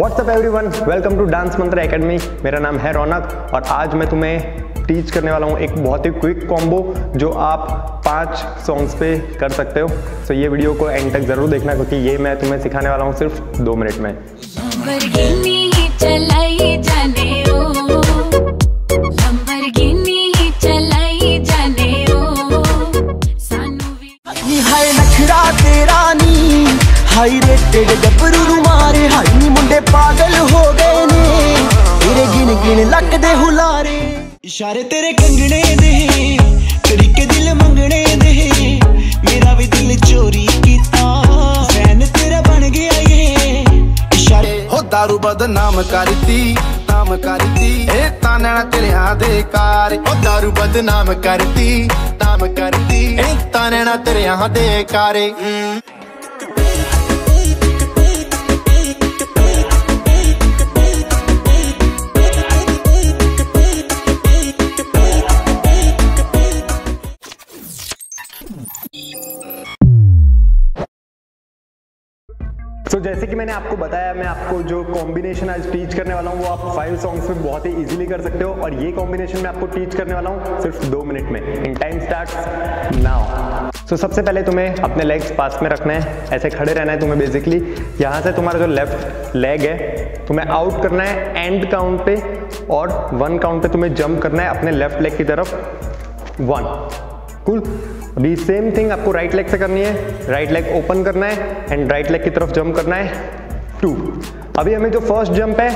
What's up everyone welcome to dance Mantra academy मेरा नाम है रौनक और आज मैं तुम्हें टीच करने वाला हूँ एक बहुत ही क्विक कॉम्बो जो आप पाँच सॉन्ग्स पे कर सकते हो। सो so ये वीडियो को एंड तक ज़रूर देखना क्योंकि ये मैं तुम्हें सिखाने वाला हूँ सिर्फ़ दो मिनट में। ਗਿਣ ਲੱਗਦੇ ਹੁਲਾਰੇ। ਇਸ਼ਾਰੇ ਤੇਰੇ ਕੰਗਣੇ ਦੇ ਤਰੀਕੇ ਦਿਲ ਮੰਗਣੇ ਦੇ। ਮੇਰਾ ਵੀ ਦਿਲ ਚੋਰੀ ਕੀਤਾ ਫੈਨ ਤੇਰਾ ਬਣ ਗਿਆ ਏ। ਇਸ਼ਾਰੇ ਹੋ ਦਾਰੂ ਬਦਨਾਮ ਕਰਦੀ ਨਾਮ ਕਰਦੀ ਇਹ ਤਾਂ ਨੈਣਾ ਤੇਰਿਆਂ ਦੇ ਕਾਰ ਹੋ ਦਾਰੂ ਬਦਨਾਮ ਕਰਦੀ ਨਾਮ ਕਰਦੀ ਇਹ ਤਾਂ ਨੈਣਾ ਤੇਰਿਆਂ ਦੇ ਕਾਰੇ जैसे कि मैंने आपको बताया, मैं आपको जो कॉम्बिनेशन आज टीच करने वाला हूँ, वो आप फाइव सॉन्ग्स में बहुत ही इजीली कर सकते हो। और ये कॉम्बिनेशन मैं आपको टीच करने वाला हूँ सिर्फ़ दो मिनट में। In time start now so सबसे पहले तुम्हें अपने लेग्स पास में रखना है। ऐसे खड़े रहना है तुम्हें बेसिकली यहाँ से तुम्हारा जो लेफ़्ट लेग है, तुम्हें आउट करना है एंड काउंट पे और वन काउंट पे तुम्हें जंप करना है अपने लेफ़्ट लेग की तरफ़। वन कूल अभी सेम थिंग आपको राइट लेग से करनी है. राइट लेग ओपन करना है एंड राइट लेग की तरफ़ जंप करना है. टू अभी हमें जो फ़र्स्ट जंप है,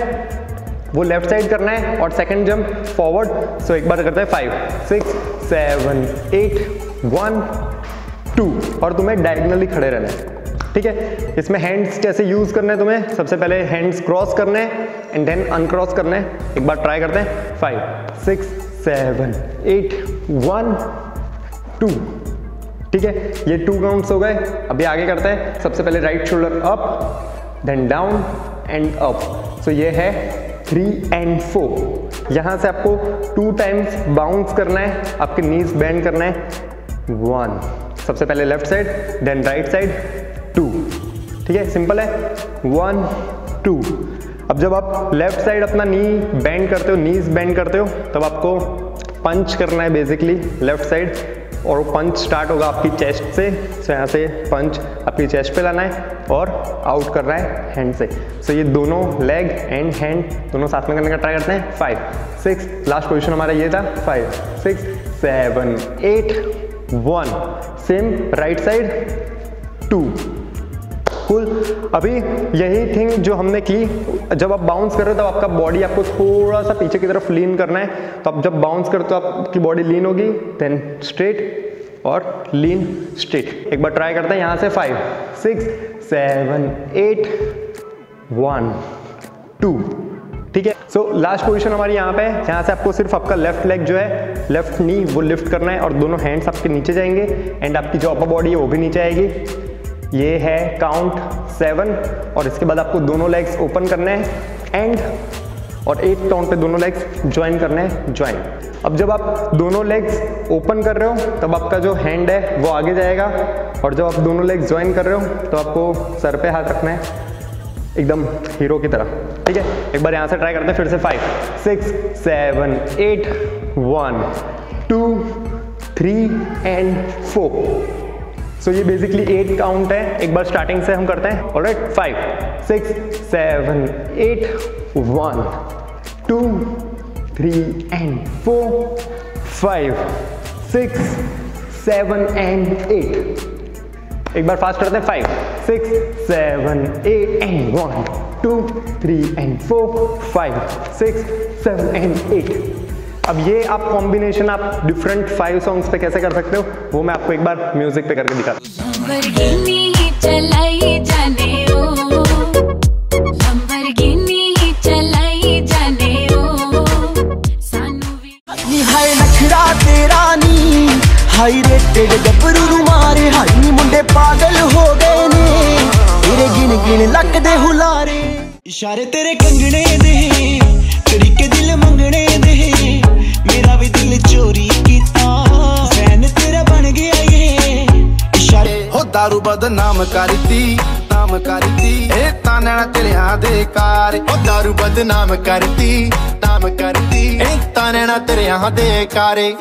वो लेफ़्ट साइड करना है और सेकंड जंप फॉरवर्ड सो एक बार करते हैं five six seven eight one two और तुम्हें डायगनली खड़े रहना है. ठीक है? इसमें हैंड्स कैसे यूज़ करने हैं तुम्हें? सबसे पहले हैंड्स क्रॉस करने हैं एंड देन अनक्रॉस करने हैं. एक बार ट्राई करते हैं. Five six seven eight one two ठीक है? ये टू काउंट्स हो गए। अभी आगे करते हैं। सबसे पहले right shoulder up then down and up so ये है थ्री एंड फोर यहाँ से आपको टू टाइम्स बाउंस करना है। आपके नीज बैंड करना है। वन सबसे पहले left side then right side two ठीक है? सिंपल है? वन टू अब जब आप लेफ़्ट साइड अपना नी बैंड करते हो नीज बैंड करते हो, तब आपको पंच करना है बेसिकली लेफ़्ट साइड और पंच स्टार्ट होगा आपकी चेस्ट से सो यहाँ से पंच आपकी चेस्ट पे लाना है और आउट कर रहा है हैंड से। सो ये दोनों लेग एंड हैंड दोनों साथ में करने का ट्राई करते हैं। फाइव सिक्स लास्ट पोजिशन हमारा ये था। Five six seven eight one same right side two cool अभी यही थिंग जो हमने की, जब आप बाउंस कर रहे हो, तब आपका बॉडी आपको थोड़ा सा पीछे की तरफ़ लीन करना है। तो आप जब बाउंस करते हो आपकी बॉडी लीन होगी देन स्ट्रेट और लीन स्ट्रेट एक बार ट्राई करते हैं, यहाँ से five six seven eight one two ठीक है? सो लास्ट पोजीशन हमारी यहाँ पे है। यहाँ से आपको सिर्फ़ आपका लेफ़्ट लेग जो है लेफ़्ट नी वो लिफ्ट करना है और दोनों हैंड्स आपके नीचे जाएँगे एंड आपकी जो अपर बॉडी है वो भी नीचे आएगी। ये है काउंट सेवन और इसके बाद आपको दोनों लेग्स ओपन करने हैं एंड और एक काउंट पे दोनों लेग्स ज्वाइन करने हैं ज्वाइन अब जब आप दोनों लेग्स ओपन कर रहे हो, तब आपका जो हैंड है, वो आगे जाएगा, और जब आप दोनों लेग्स ज्वाइन कर रहे हो तो आपको सर पे हाथ रखना है, एकदम हीरो की तरह. ठीक है? एक बार यहाँ से ट्राई करते हैं, फिर से five six seven eight one two three and four so ये बेसिकली एट काउंट है. एक बार स्टार्टिंग से हम करते हैं. Alright five six seven eight one two three and four five six seven and eight एक बार फास्ट करते हैं. Five six seven eight and one two three and four five six seven and eight अब ये आप combination आप different five songs पे कैसे कर सकते हो वो मैं आपको एक बार म्यूज़िक पे करके दिखाता हूँ लंबरगिनी चलाई जाने ओ। लंबरगिनी चलाई जाने ओ। सानू ਇਸ਼ਾਰੇ ਤੇਰੇ ਕੰਗਣੇ ਦੇ, ਤਰੀਕੇ ਦਿਲ ਮੰਗਣੇ ਦੇ। ਮੇਰਾ ਵੀ ਦਿਲ ਚੋਰੀ ਕੀਤਾ ਜ਼ੈਨ ਤੇਰਾ ਬਣ ਗਿਆ ਇਹ ਇਸ਼ਾਰੇ ਹੋ दारू ਬਦਨਾਮ ਕਰਤੀ, ਨਾਮ ਕਰਤੀ। ਏ ਤਾਨਣਾ ਤੇਰੇ ਹਾਂ ਦੇ ਕਾਰ ਉਹ दारू ਬਦਨਾਮ ਕਰਤੀ, ਨਾਮ ਕਰਤੀ। ਏ ਤਾਨਣਾ ਤੇਰੇ ਹਾਂ ਦੇ ਕਾਰੇ